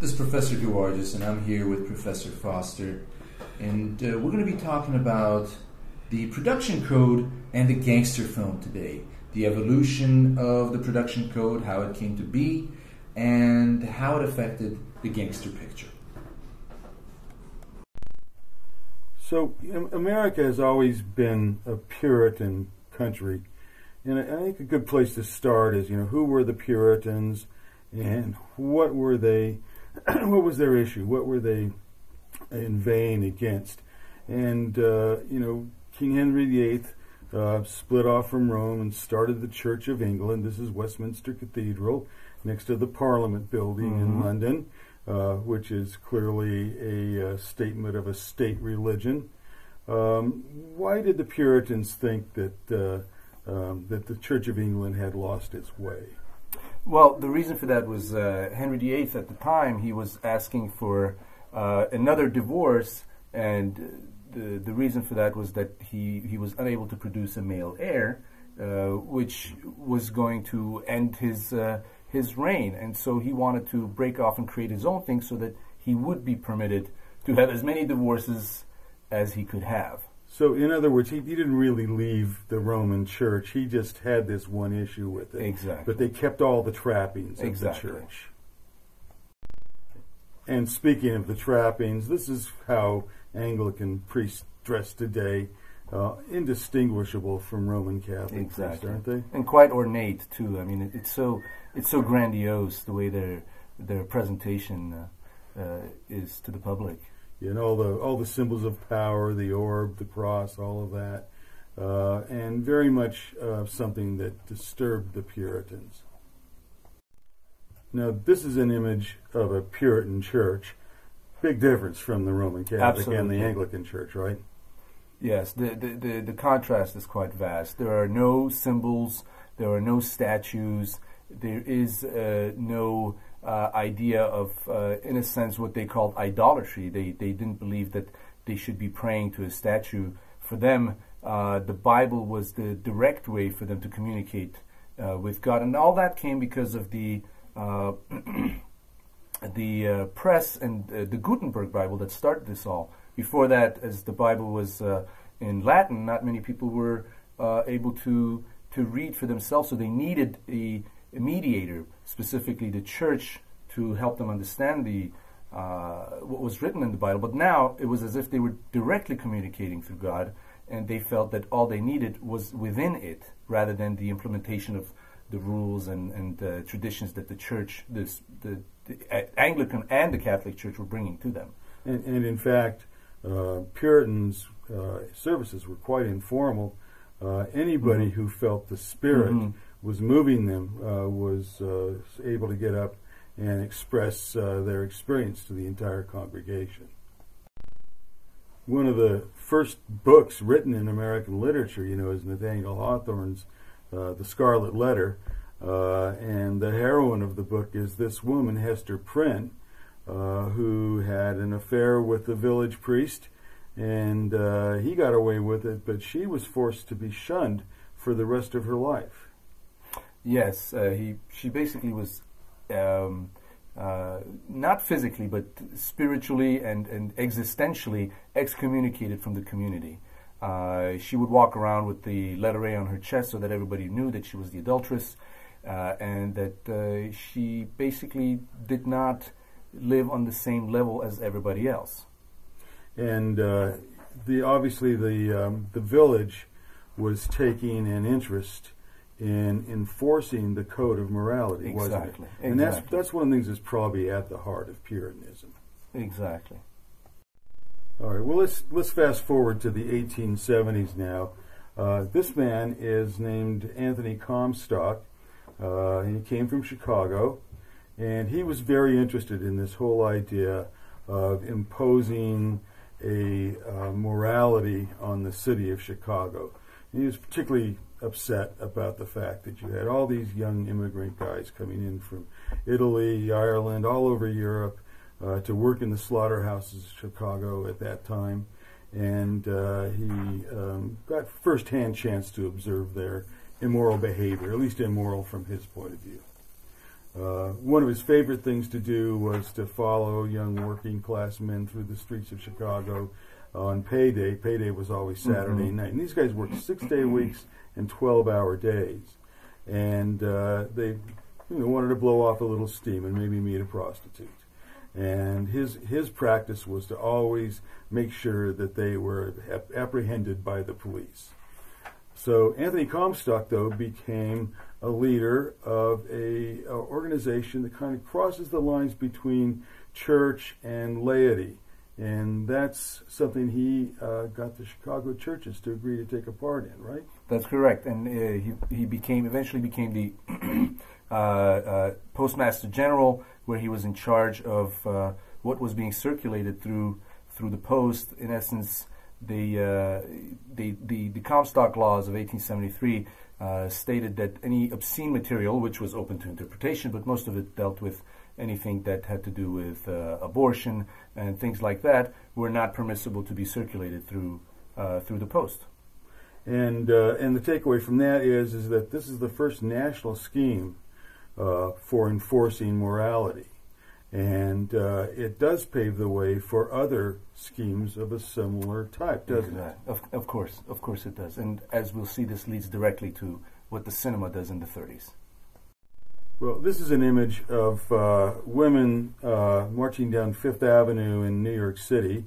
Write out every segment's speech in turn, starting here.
This is Professor Georges, and I'm here with Professor Foster, and uh, we're going to be talking about the production code and the gangster film today. The evolution of the production code, how it came to be, and how it affected the gangster picture. So, America has always been a Puritan country. And I think a good place to start is, you know, who were the Puritans and what were they what was their issue? What were they inveighing against? And, uh, you know, King Henry VIII uh, split off from Rome and started the Church of England. This is Westminster Cathedral next to the Parliament building mm-hmm. in London, uh, which is clearly a, uh, statement of a state religion. Um, why did the Puritans think that, uh, um, that the Church of England had lost its way? Well, the reason for that was uh, Henry VIII at the time, he was asking for uh, another divorce, and the, the reason for that was that he, he was unable to produce a male heir, uh, which was going to end his, uh, his reign. And so he wanted to break off and create his own thing so that he would be permitted to have as many divorces as he could have. So, in other words, he, he didn't really leave the Roman Church. He just had this one issue with it. Exactly. But they kept all the trappings exactly. of the church. And speaking of the trappings, this is how Anglican priests dress today. Uh, indistinguishable from Roman Catholic exactly. priests, aren't they? And quite ornate too. I mean, it, it's so it's so grandiose the way their their presentation uh, uh, is to the public you know all the all the symbols of power, the orb, the cross, all of that, uh, and very much uh, something that disturbed the Puritans. Now, this is an image of a Puritan church. Big difference from the Roman Catholic Absolutely. and the Anglican Church, right? Yes, the, the, the, the contrast is quite vast. There are no symbols, there are no statues, there is uh, no uh, idea of, uh, in a sense, what they called idolatry. They, they didn't believe that they should be praying to a statue. For them, uh, the Bible was the direct way for them to communicate uh, with God. And all that came because of the, uh, the uh, press and the Gutenberg Bible that started this all. Before that, as the Bible was in Latin, not many people were able to, to read for themselves, so they needed a a mediator, specifically the church, to help them understand the uh, what was written in the Bible. But now it was as if they were directly communicating through God, and they felt that all they needed was within it, rather than the implementation of the rules and, and uh, traditions that the church, this, the, the, Anglican and the Catholic Church, were bringing to them. And, and in fact, uh, Puritans' uh, services were quite informal. Uh, anybody mm-hmm. who felt the spirit. Mm-hmm was moving them uh, was uh, able to get up and express uh, their experience to the entire congregation. One of the first books written in American literature, you know, is Nathaniel Hawthorne's uh, The Scarlet Letter, uh, and the heroine of the book is this woman, Hester Prynne, uh, who had an affair with the village priest, and he got away with it, but she was forced to be shunned for the rest of her life. Yes, uh, he. She basically was um, uh, not physically, but spiritually and, and existentially excommunicated from the community. Uh, she would walk around with the letter A on her chest so that everybody knew that she was the adulteress, uh, and that uh, she basically did not live on the same level as everybody else. And uh, the obviously the um, the village was taking an interest in enforcing the code of morality, exactly. wasn't it? Exactly. And that's that's one of the things that's probably at the heart of Puritanism. Exactly. All right. Well, let's let's fast forward to the 1870s now. Uh, this man is named Anthony Comstock. Uh, he came from Chicago, and he was very interested in this whole idea of imposing a uh, morality on the city of Chicago. He was particularly upset about the fact that you had all these young immigrant guys coming in from Italy, Ireland, all over Europe uh, to work in the slaughterhouses of Chicago at that time. And uh, he um, got firsthand chance to observe their immoral behavior, at least immoral from his point of view. Uh, one of his favorite things to do was to follow young working class men through the streets of Chicago on payday. Payday was always Saturday Mhm. night. And these guys worked six day weeks and 12 hour days. And uh, they you know, wanted to blow off a little steam and maybe meet a prostitute. And his, his practice was to always make sure that they were ap- apprehended by the police. So Anthony Comstock, though, became a leader of a, a organization that kind of crosses the lines between church and laity, and that's something he uh, got the Chicago churches to agree to take a part in, right? That's correct, and uh, he he became eventually became the uh, uh, postmaster general, where he was in charge of uh, what was being circulated through through the post. In essence, the uh, the, the the Comstock laws of 1873 uh, stated that any obscene material, which was open to interpretation, but most of it dealt with anything that had to do with uh, abortion and things like that, were not permissible to be circulated through uh, through the post. And uh, and the takeaway from that is is that this is the first national scheme uh, for enforcing morality, and uh, it does pave the way for other schemes of a similar type, doesn't it? Of, of course, of course it does. And as we'll see, this leads directly to what the cinema does in the 30s. Well, this is an image of uh, women uh, marching down Fifth Avenue in New York City,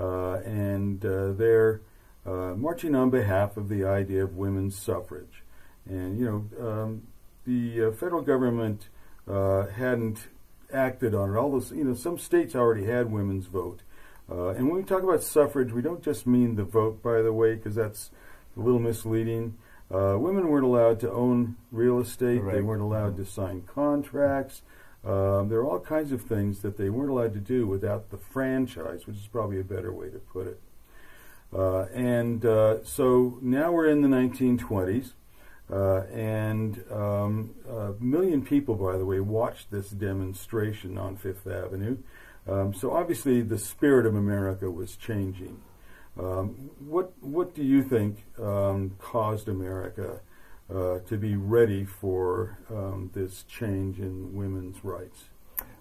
uh, and uh, they're uh, marching on behalf of the idea of women's suffrage. And you know, um, the uh, federal government uh, hadn't acted on it. All those, you know, some states already had women's vote. Uh, and when we talk about suffrage, we don't just mean the vote, by the way, because that's a little misleading. Uh, women weren't allowed to own real estate. They weren't allowed to sign contracts. Um, there are all kinds of things that they weren't allowed to do without the franchise, which is probably a better way to put it. Uh, and uh, so now we're in the 1920s, uh, and um, a million people, by the way, watched this demonstration on Fifth Avenue. Um, so obviously, the spirit of America was changing. Um, what what do you think um, caused America uh, to be ready for um, this change in women's rights?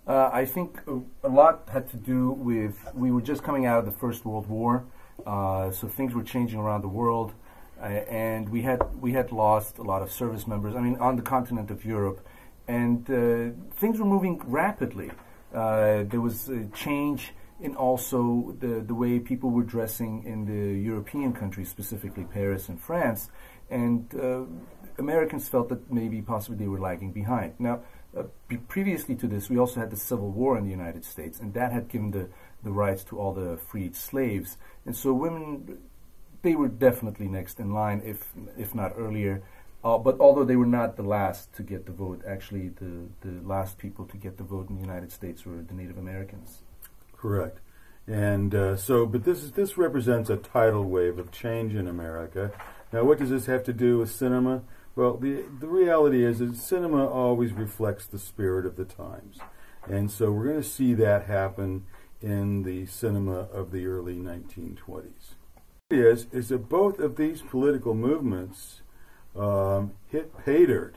Uh, I think a, lot had to do with we were just coming out of the First World War, uh, so things were changing around the world, uh, and we had we had lost a lot of service members. I mean, on the continent of Europe, and uh, things were moving rapidly. Uh, there was a change in also the the way people were dressing in the European countries, specifically Paris and France, and uh, Americans felt that maybe possibly they were lagging behind. Now, uh, pre- previously to this, we also had the Civil War in the United States, and that had given the, the rights to all the freed slaves. And so women, they were definitely next in line, if if not earlier. Uh, but although they were not the last to get the vote, actually the, the last people to get the vote in the United States were the Native Americans. Correct. And uh, so, but this is this represents a tidal wave of change in America. Now, what does this have to do with cinema? Well, the the reality is that cinema always reflects the spirit of the times, and so we're going to see that happen in the cinema of the early 1920s. Is is that both of these political movements um, hit pay dirt,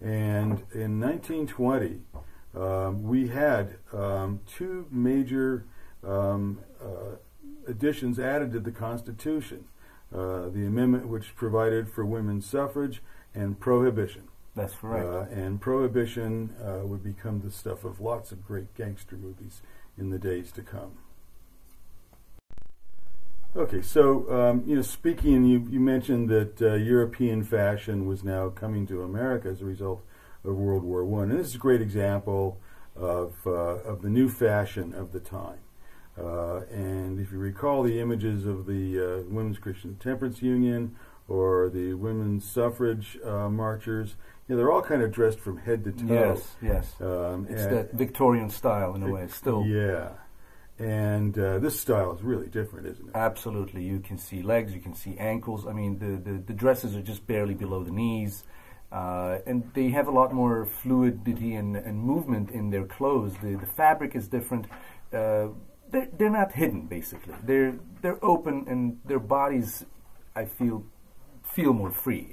and in 1920 um, we had um, two major um, uh, additions added to the Constitution uh, the amendment which provided for women's suffrage and prohibition. That's correct. Uh, and prohibition uh, would become the stuff of lots of great gangster movies in the days to come. Okay, so um, you know, speaking, you, you mentioned that uh, European fashion was now coming to America as a result of World War One, and this is a great example of uh, of the new fashion of the time. Uh, and if you recall the images of the uh, Women's Christian Temperance Union or the women's suffrage uh, marchers, you know, they're all kind of dressed from head to toe. yes, yes. Um, it's that Victorian style in a way, still. Yeah. And uh, this style is really different, isn't it? Absolutely. You can see legs, you can see ankles. I mean, the, the, the dresses are just barely below the knees. Uh, and they have a lot more fluidity and, and movement in their clothes. The, the fabric is different. Uh, they're, they're not hidden, basically. They're, they're open, and their bodies, I feel, feel more free.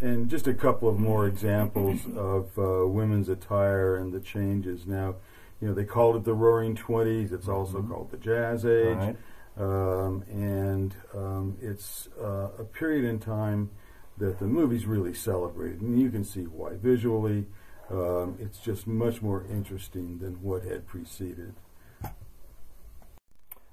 and just a couple of more examples of uh, women's attire and the changes. Now, you know, they called it the Roaring Twenties. It's also Mhm. called the Jazz Age, Right. um, and um, it's uh, a period in time that the movies really celebrated, and you can see why. Visually, um, it's just much more interesting than what had preceded.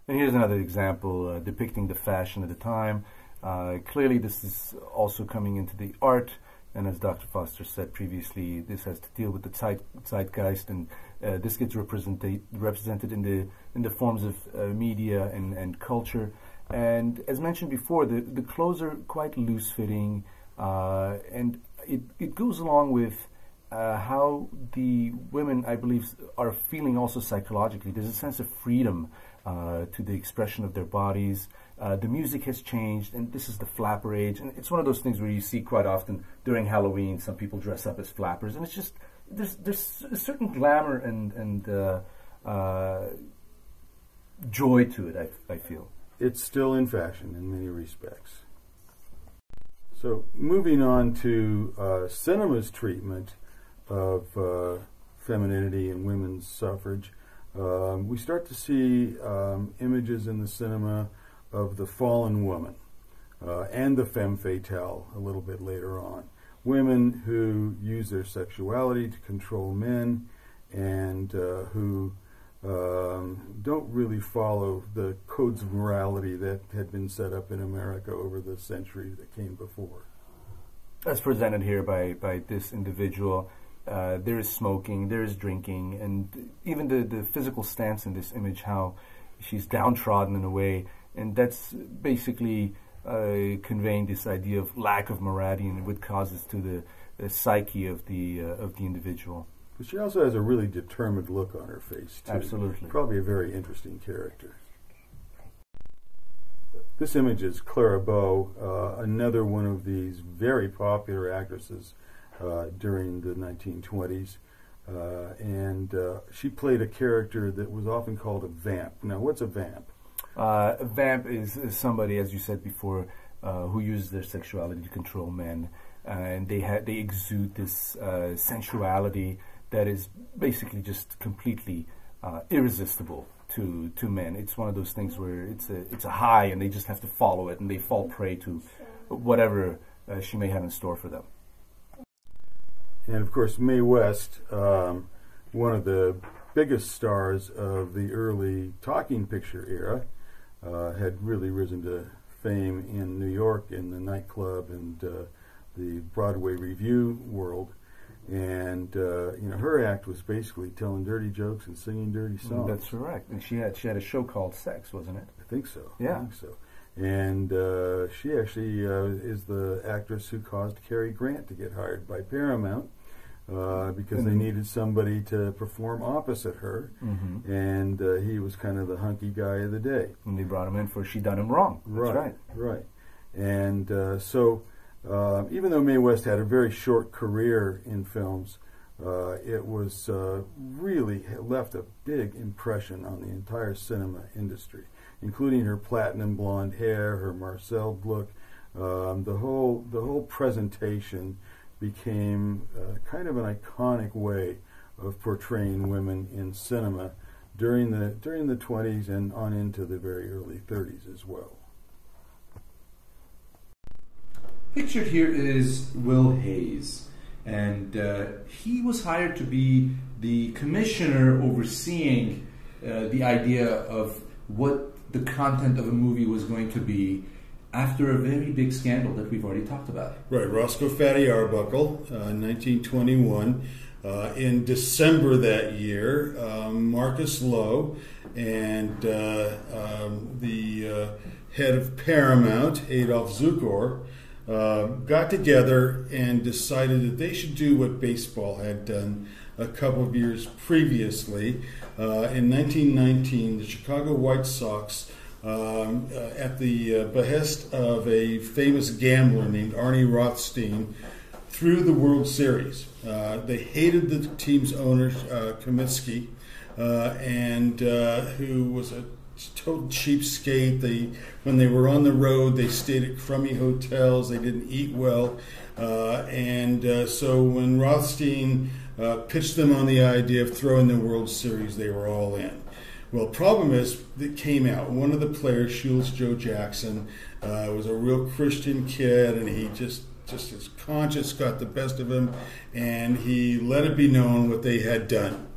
And here's another example uh, depicting the fashion of the time. Uh, clearly, this is also coming into the art, and as Dr. Foster said previously, this has to deal with the zeit- zeitgeist, and uh, this gets represented represented in the in the forms of uh, media and, and culture. And as mentioned before, the, the clothes are quite loose fitting, uh, and it, it goes along with uh, how the women, I believe, are feeling also psychologically. There's a sense of freedom uh, to the expression of their bodies. Uh, the music has changed, and this is the flapper age. And it's one of those things where you see quite often during Halloween, some people dress up as flappers, and it's just there's there's a certain glamour and and uh, uh, joy to it. I I feel. it's still in fashion in many respects. So, moving on to uh, cinema's treatment of uh, femininity and women's suffrage, um, we start to see um, images in the cinema of the fallen woman uh, and the femme fatale a little bit later on. Women who use their sexuality to control men and uh, who um, don't really follow the codes of morality that had been set up in America over the centuries that came before. as presented here by, by this individual, uh, there is smoking, there is drinking, and even the, the physical stance in this image, how she's downtrodden in a way, and that's basically uh, conveying this idea of lack of morality and what causes to the, the psyche of the uh, of the individual. But she also has a really determined look on her face, too. Absolutely. Probably a very interesting character. This image is Clara Bow, uh, another one of these very popular actresses during the 1920s. Uh, and uh, she played a character that was often called a vamp. Now, what's a vamp? Uh, a vamp is, is somebody, as you said before, uh, who uses their sexuality to control men, uh, and they ha- they exude this uh, sensuality that is basically just completely uh, irresistible to to men. It's one of those things where it's a it's a high, and they just have to follow it, and they fall prey to whatever uh, she may have in store for them. And of course, Mae West, um, one of the biggest stars of the early talking picture era, uh, had really risen to fame in New York in the nightclub and uh, the Broadway revue world. And uh, you know, her act was basically telling dirty jokes and singing dirty songs. That's correct. And she had she had a show called Sex, wasn't it? I think so. Yeah. I think so. And uh, she actually uh, is the actress who caused Cary Grant to get hired by Paramount uh, because they Mhm. needed somebody to perform opposite her, Mm-hmm. and uh, he was kind of the hunky guy of the day. And they brought him in for She Done Him Wrong. That's right. right. And uh, so, uh, even though Mae West had a very short career in films, uh, it was uh, really left a big impression on the entire cinema industry, including her platinum blonde hair, her Marcel look, um, the whole the whole presentation became uh, kind of an iconic way of portraying women in cinema during the during the 20s and on into the very early 30s as well. Pictured here is Will Hays, and uh, he was hired to be the commissioner overseeing uh, the idea of what the content of a movie was going to be after a very big scandal that we've already talked about. Right, Roscoe Fatty Arbuckle, uh, 1921. Uh, in December that year, um, Marcus Loew and uh, um, the uh, head of Paramount, Adolf Zukor, uh, got together and decided that they should do what baseball had done a couple of years previously. Uh, in 1919, the Chicago White Sox um, uh, at the uh, behest of a famous gambler named Arnie Rothstein threw the World Series. Uh, they hated the team's owner, uh, Comiskey, uh, and uh, who was a total cheapskate. They, when they were on the road, they stayed at crummy hotels. They didn't eat well, and so when Rothstein pitched them on the idea of throwing the World Series, they were all in. Well, the problem is it came out. One of the players, Shoeless Joe Jackson, uh, was a real Christian kid, and he just just his conscience got the best of him, and he let it be known what they had done.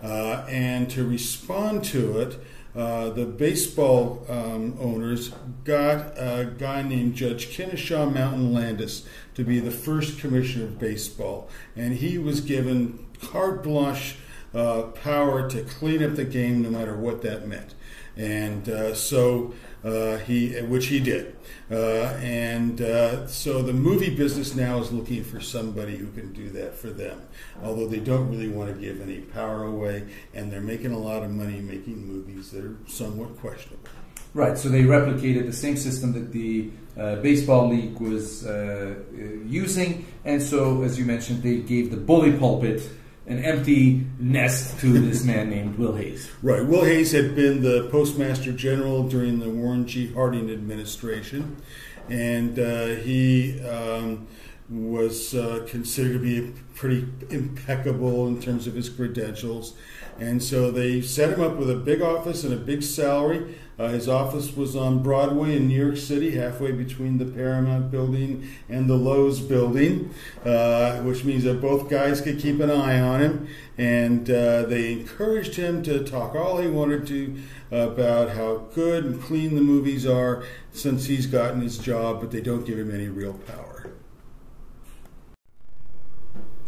Uh, and to respond to it, uh, the baseball um, owners got a guy named Judge Kennesaw Mountain Landis to be the first commissioner of baseball, and he was given carte blanche uh, power to clean up the game no matter what that meant. And uh, so uh, he, which he did. Uh, and uh, so the movie business now is looking for somebody who can do that for them, although they don't really want to give any power away, and they're making a lot of money making movies that are somewhat questionable. Right, so they replicated the same system that the uh, baseball league was uh, using, and so, as you mentioned, they gave the bully pulpit an empty nest to this man named Will Hays. Right. Will Hayes had been the postmaster general during the Warren G. Harding administration, and uh, he um, was uh, considered to be pretty impeccable in terms of his credentials. And so they set him up with a big office and a big salary. Uh, his office was on Broadway in New York City, halfway between the Paramount building and the Loews building, uh, which means that both guys could keep an eye on him. And uh, they encouraged him to talk all he wanted to about how good and clean the movies are since he's gotten his job, but they don't give him any real power.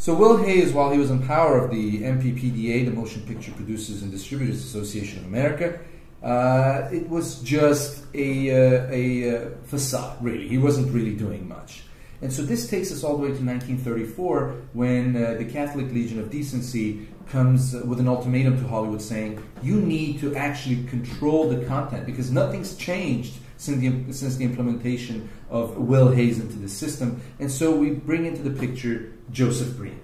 So Will Hays, while he was in power of the MPPDA, the Motion Picture Producers and Distributors Association of America, uh, it was just a, uh, a uh, facade, really. He wasn't really doing much. And so this takes us all the way to 1934 when uh, the Catholic Legion of Decency comes with an ultimatum to Hollywood saying, you need to actually control the content because nothing's changed since the, since the implementation of Will Hays into the system. And so we bring into the picture Joseph Breen.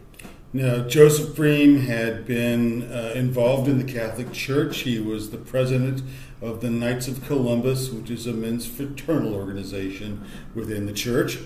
Now, Joseph Breen had been uh, involved in the Catholic Church. He was the president of the Knights of Columbus, which is a men's fraternal organization within the church.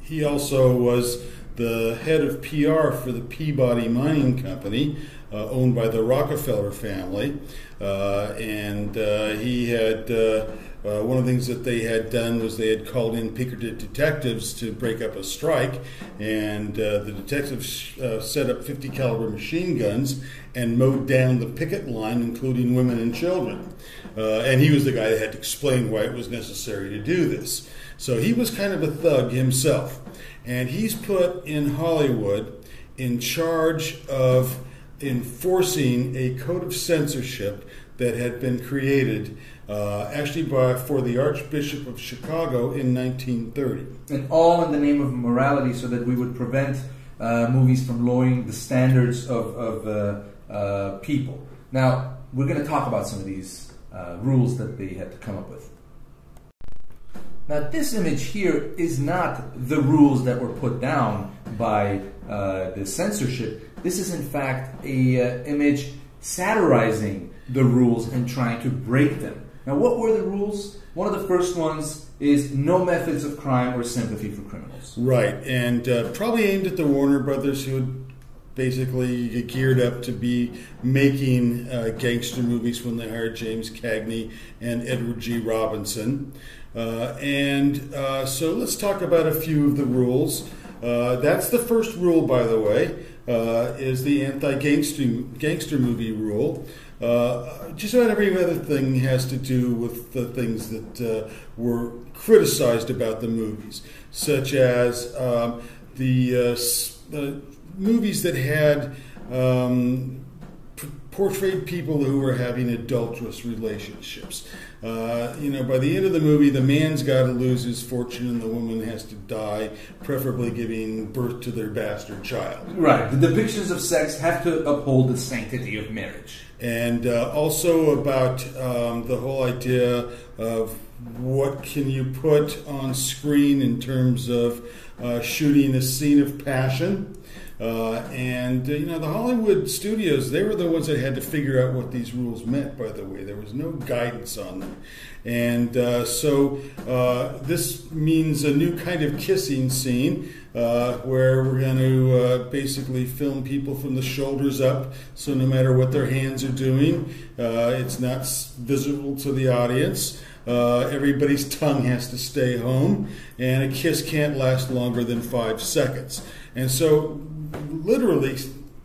He also was the head of PR for the Peabody Mining Company, uh, owned by the Rockefeller family. Uh, and uh, he had uh, uh, one of the things that they had done was they had called in Pinkerton detectives to break up a strike, and uh, the detectives set up 50 caliber machine guns and mowed down the picket line, including women and children. And he was the guy that had to explain why it was necessary to do this. So he was kind of a thug himself, and he's put in Hollywood in charge of enforcing a code of censorship that had been created uh, actually by, for the Archbishop of Chicago in 1930. And all in the name of morality so that we would prevent uh, movies from lowering the standards of, of uh, uh people. Now, we're going to talk about some of these uh, rules that they had to come up with. Now, this image here is not the rules that were put down by uh, the censorship. This is, in fact, a image satirizing the rules and trying to break them. Now, what were the rules? One of the first ones is no methods of crime or sympathy for criminals. Right, and uh, probably aimed at the Warner Brothers, who basically geared up to be making uh, gangster movies when they hired James Cagney and Edward G. Robinson. Uh, and uh, so let's talk about a few of the rules. Uh, that's the first rule, by the way, is the anti-gangster gangster movie rule. Uh, just about every other thing has to do with the things that uh, were criticized about the movies, such as um, the uh, movies that had um, portrayed people who were having adulterous relationships. Uh, you know, by the end of the movie, the man's got to lose his fortune and the woman has to die, preferably giving birth to their bastard child. Right. The depictions of sex have to uphold the sanctity of marriage and uh, also about um, the whole idea of what can you put on screen in terms of uh, shooting a scene of passion. Uh, and uh, you know the Hollywood studios, they were the ones that had to figure out what these rules meant. By the way, there was no guidance on them, and uh, so uh, this means a new kind of kissing scene uh, where we're going to uh, basically film people from the shoulders up. So no matter what their hands are doing, it's not visible to the audience. Uh, everybody's tongue has to stay home, and a kiss can't last longer than five seconds. And so, literally,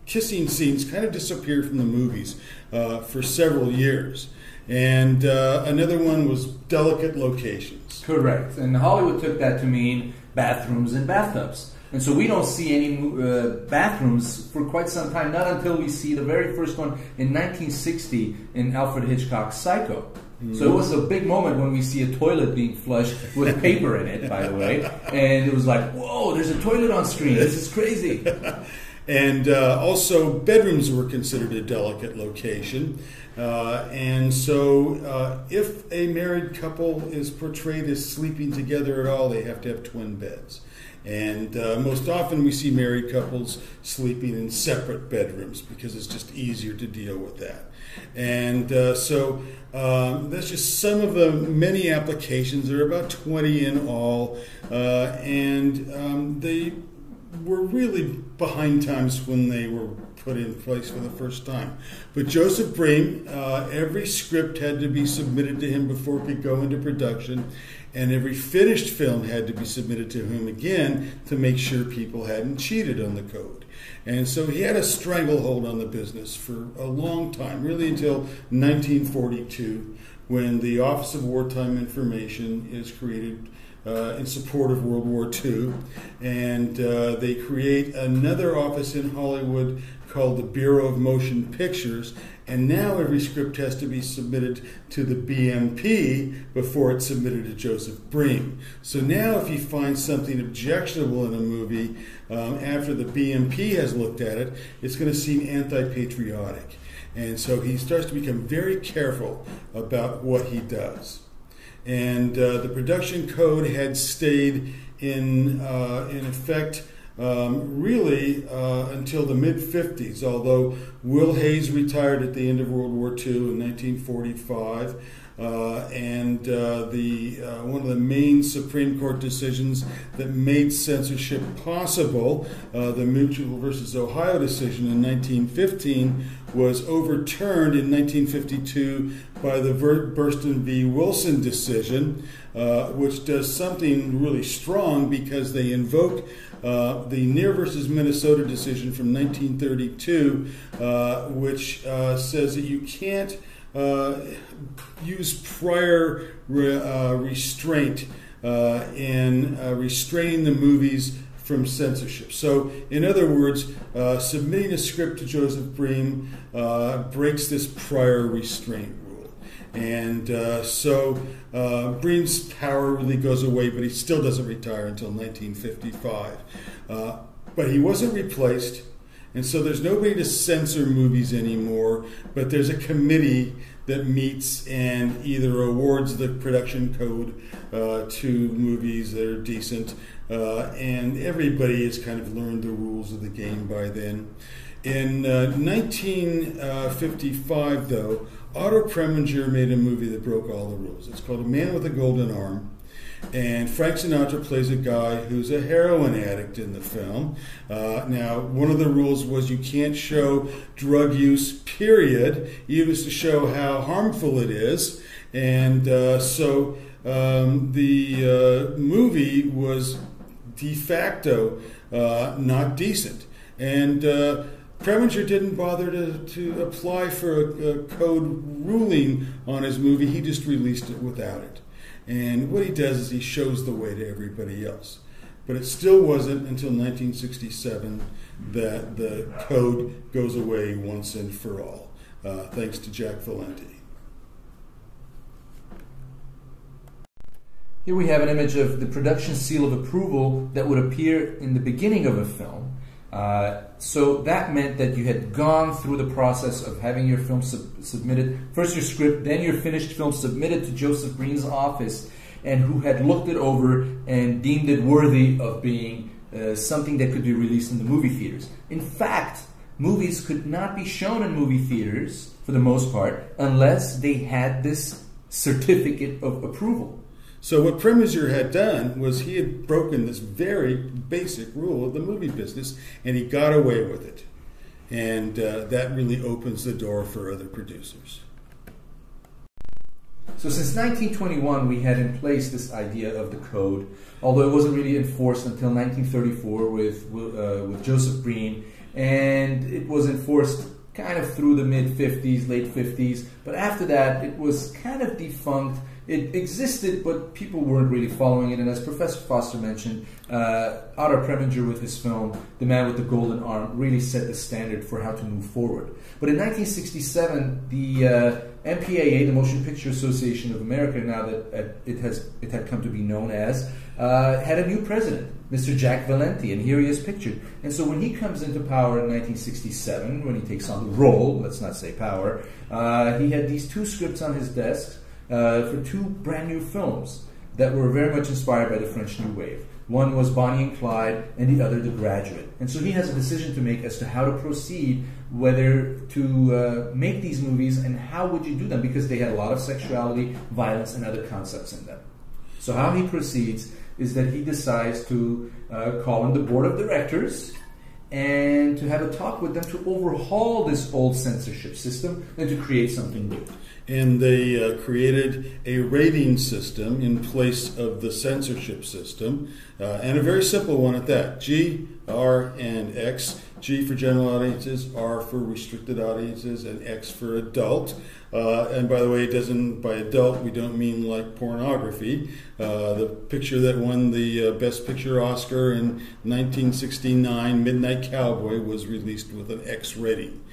kissing scenes kind of disappeared from the movies uh, for several years. And uh, another one was delicate locations. Correct. And Hollywood took that to mean bathrooms and bathtubs. And so we don't see any uh, bathrooms for quite some time, not until we see the very first one in 1960 in Alfred Hitchcock's Psycho. So it was a big moment when we see a toilet being flushed with paper in it, by the way. And it was like, whoa, there's a toilet on screen. This is crazy. and uh, also, bedrooms were considered a delicate location. Uh, and so, uh, if a married couple is portrayed as sleeping together at all, they have to have twin beds. And uh, most often we see married couples sleeping in separate bedrooms because it's just easier to deal with that. And uh, so um, that's just some of the many applications. There are about 20 in all. Uh, and um, they were really behind times when they were put in place for the first time. But Joseph Breen, uh, every script had to be submitted to him before it could go into production and every finished film had to be submitted to him again to make sure people hadn't cheated on the code. And so he had a stranglehold on the business for a long time, really until 1942, when the Office of Wartime Information is created uh, in support of World War II. And uh, they create another office in Hollywood called the Bureau of Motion Pictures, and now every script has to be submitted to the BMP before it's submitted to Joseph Breen. So now, if you find something objectionable in a movie um, after the BMP has looked at it, it's going to seem anti patriotic. And so he starts to become very careful about what he does. And uh, the production code had stayed in, uh, in effect um, really uh, until the mid 50s, although Will Hays retired at the end of World War II in 1945. Uh, and uh, the uh, one of the main Supreme Court decisions that made censorship possible, uh, the Mutual versus Ohio decision in 1915, was overturned in 1952 by the Burstyn v. Wilson decision, uh, which does something really strong because they invoke uh, the Near versus Minnesota decision from 1932, uh, which uh, says that you can't uh, use prior re- restraint in restraining the movies from censorship. So, in other words, uh, submitting a script to Joseph Breen uh, breaks this prior restraint. And uh, so uh, Breen's power really goes away, but he still doesn't retire until 1955. Uh, but he wasn't replaced, and so there's nobody to censor movies anymore, but there's a committee that meets and either awards the production code uh, to movies that are decent, uh, and everybody has kind of learned the rules of the game by then. In uh, 1955, though, Otto Preminger made a movie that broke all the rules. It's called A Man with a Golden Arm. And Frank Sinatra plays a guy who's a heroin addict in the film. Uh, now, one of the rules was you can't show drug use, period. Was to show how harmful it is. And uh, so um, the uh, movie was de facto uh, not decent. And uh, Preminger didn't bother to, to apply for a, a, code ruling on his movie, he just released it without it. And what he does is he shows the way to everybody else. But it still wasn't until 1967 that the code goes away once and for all, uh, thanks to Jack Valenti. Here we have an image of the production seal of approval that would appear in the beginning of a film. Uh, so that meant that you had gone through the process of having your film sub- submitted, first your script, then your finished film submitted to Joseph Breen's office, and who had looked it over and deemed it worthy of being uh, something that could be released in the movie theaters. In fact, movies could not be shown in movie theaters for the most part unless they had this certificate of approval. So what Preminger had done was he had broken this very basic rule of the movie business, and he got away with it, and uh, that really opens the door for other producers. So since 1921, we had in place this idea of the code, although it wasn't really enforced until 1934 with uh, with Joseph Breen, and it was enforced kind of through the mid 50s, late 50s. But after that, it was kind of defunct. It existed, but people weren't really following it. And as Professor Foster mentioned, uh, Otto Preminger with his film The Man with the Golden Arm really set the standard for how to move forward. But in 1967, the uh, MPAA, the Motion Picture Association of America, now that uh, it has it had come to be known as, uh, had a new president, Mr. Jack Valenti, and here he is pictured. And so when he comes into power in 1967, when he takes on the role, let's not say power, uh, he had these two scripts on his desk uh, for two brand new films that were very much inspired by the French New Wave. One was Bonnie and Clyde, and the other The Graduate. And so he has a decision to make as to how to proceed, whether to uh, make these movies, and how would you do them, because they had a lot of sexuality, violence, and other concepts in them. So how he proceeds is that he decides to uh, call in the board of directors and to have a talk with them to overhaul this old censorship system and to create something new. And they uh, created a rating system in place of the censorship system, uh, and a very simple one at that G, R, and X. G for general audiences, R for restricted audiences, and X for adult. Uh, and by the way, it doesn't by adult we don't mean like pornography. Uh, the picture that won the uh, Best Picture Oscar in 1969, Midnight Cowboy, was released with an X rating.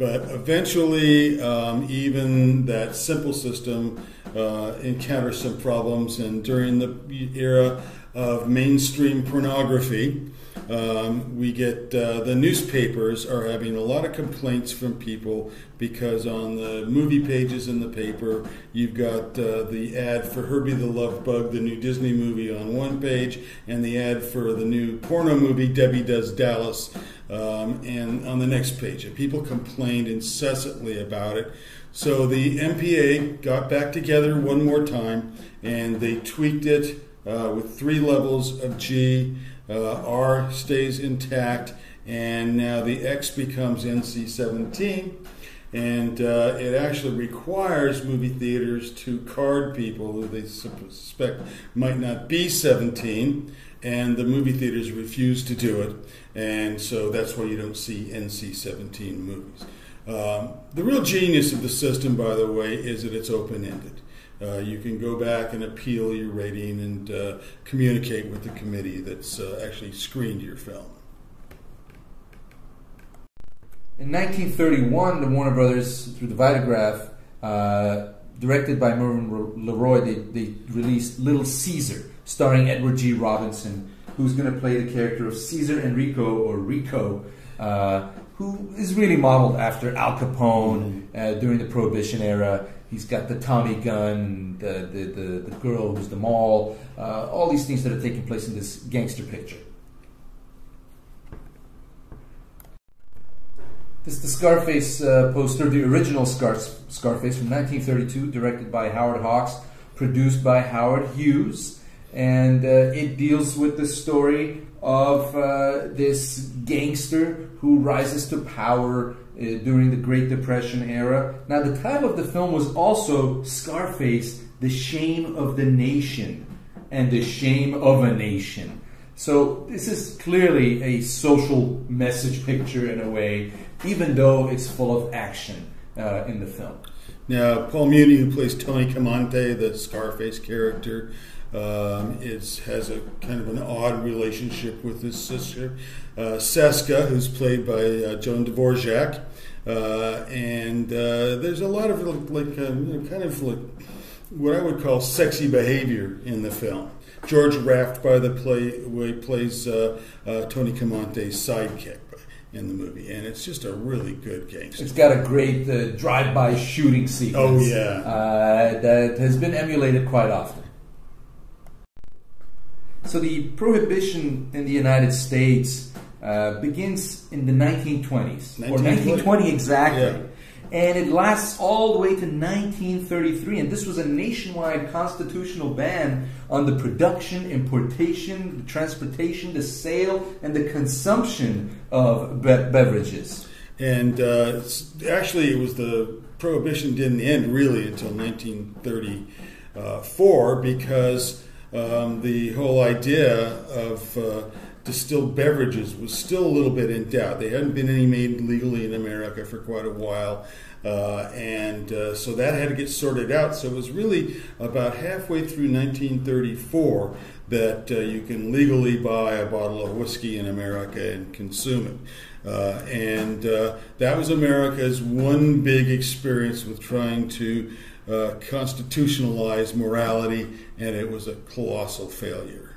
But eventually, um, even that simple system uh, encounters some problems, and during the era of mainstream pornography, um, we get uh, the newspapers are having a lot of complaints from people because on the movie pages in the paper, you've got uh, the ad for Herbie the Love Bug, the new Disney movie, on one page, and the ad for the new porno movie Debbie Does Dallas, um, and on the next page. And people complained incessantly about it. So the MPA got back together one more time, and they tweaked it uh, with three levels of G. Uh, R stays intact, and now the X becomes NC 17. And uh, it actually requires movie theaters to card people who they suspect might not be 17, and the movie theaters refuse to do it. And so that's why you don't see NC 17 movies. Um, the real genius of the system, by the way, is that it's open ended. Uh, you can go back and appeal your rating and uh, communicate with the committee that's uh, actually screened your film. In 1931, the Warner Brothers, through the Vitagraph, uh, directed by Mervyn LeRoy, they, they released Little Caesar, starring Edward G. Robinson, who's going to play the character of Caesar Enrico, or Rico, uh, who is really modeled after Al Capone uh, during the Prohibition era. He's got the Tommy gun, the, the, the, the girl who's the moll, uh, all these things that are taking place in this gangster picture. This is the Scarface uh, poster, the original Scar- Scarface from 1932, directed by Howard Hawks, produced by Howard Hughes, and uh, it deals with the story of uh, this gangster who rises to power uh, during the Great Depression era. Now, the title of the film was also Scarface, The Shame of the Nation and the Shame of a Nation. So, this is clearly a social message picture in a way, even though it's full of action uh, in the film. Now, Paul Muni, who plays Tony Camonte, the Scarface character, um, has a kind of an odd relationship with his sister, uh, Seska, who's played by uh, Joan Dvorak. Uh, and uh, there's a lot of like, uh, kind of like what I would call sexy behavior in the film. George Raft, by the play, way, plays uh, Tony Camonte's sidekick in the movie, and it's just a really good gangster. It's got a great uh, drive-by shooting sequence. Oh yeah, uh, that has been emulated quite often. So the prohibition in the United States uh, begins in the 1920s, or 1920 exactly. Yeah. And it lasts all the way to 1933. And this was a nationwide constitutional ban on the production, importation, the transportation, the sale, and the consumption of be- beverages. And uh, actually, it was the prohibition didn't end really until 1934 because um, the whole idea of uh, distilled beverages was still a little bit in doubt. They hadn't been any made legally in America for quite a while. Uh, and uh, so that had to get sorted out. So it was really about halfway through 1934 that uh, you can legally buy a bottle of whiskey in America and consume it. Uh, and uh, that was America's one big experience with trying to uh, constitutionalize morality, and it was a colossal failure.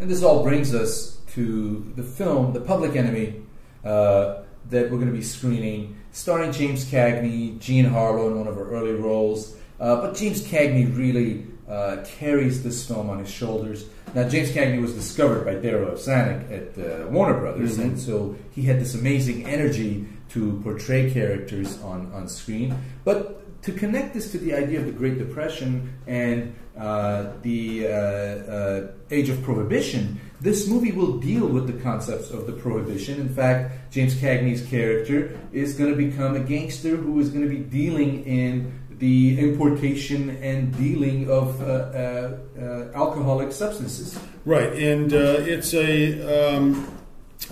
And this all brings us to the film, The Public Enemy, uh, that we're going to be screening, starring James Cagney, Jean Harlow in one of her early roles. Uh, but James Cagney really uh, carries this film on his shoulders. Now, James Cagney was discovered by Darryl Zanuck at uh, Warner Brothers, and so he had this amazing energy to portray characters on, on screen. But to connect this to the idea of the Great Depression and uh, the uh, uh, age of prohibition, this movie will deal with the concepts of the prohibition. In fact, James Cagney's character is going to become a gangster who is going to be dealing in the importation and dealing of uh, uh, uh, alcoholic substances. Right, and uh, it's a um,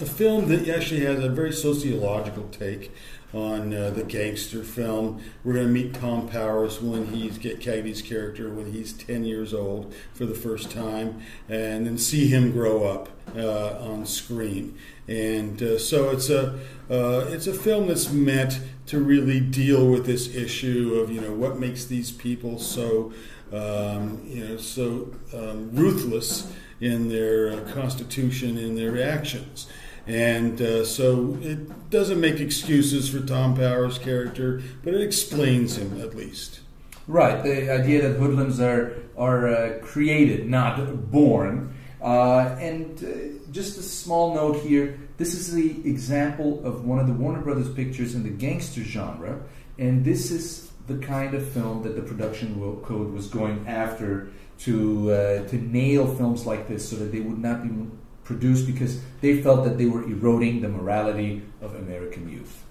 a film that actually has a very sociological take on uh, the gangster film. We're going to meet Tom Powers when he's get Cagney's character when he's ten years old for the first time, and then see him grow up uh, on screen. And uh, so it's a uh, it's a film that's meant to really deal with this issue of you know what makes these people so um, you know so um, ruthless in their uh, constitution in their actions. And uh, so it doesn't make excuses for Tom Powers' character, but it explains him at least. Right, the idea that hoodlums are are uh, created, not born. Uh, and uh, just a small note here: this is the example of one of the Warner Brothers pictures in the gangster genre, and this is the kind of film that the production code was going after to uh, to nail films like this, so that they would not be produced because they felt that they were eroding the morality of American youth.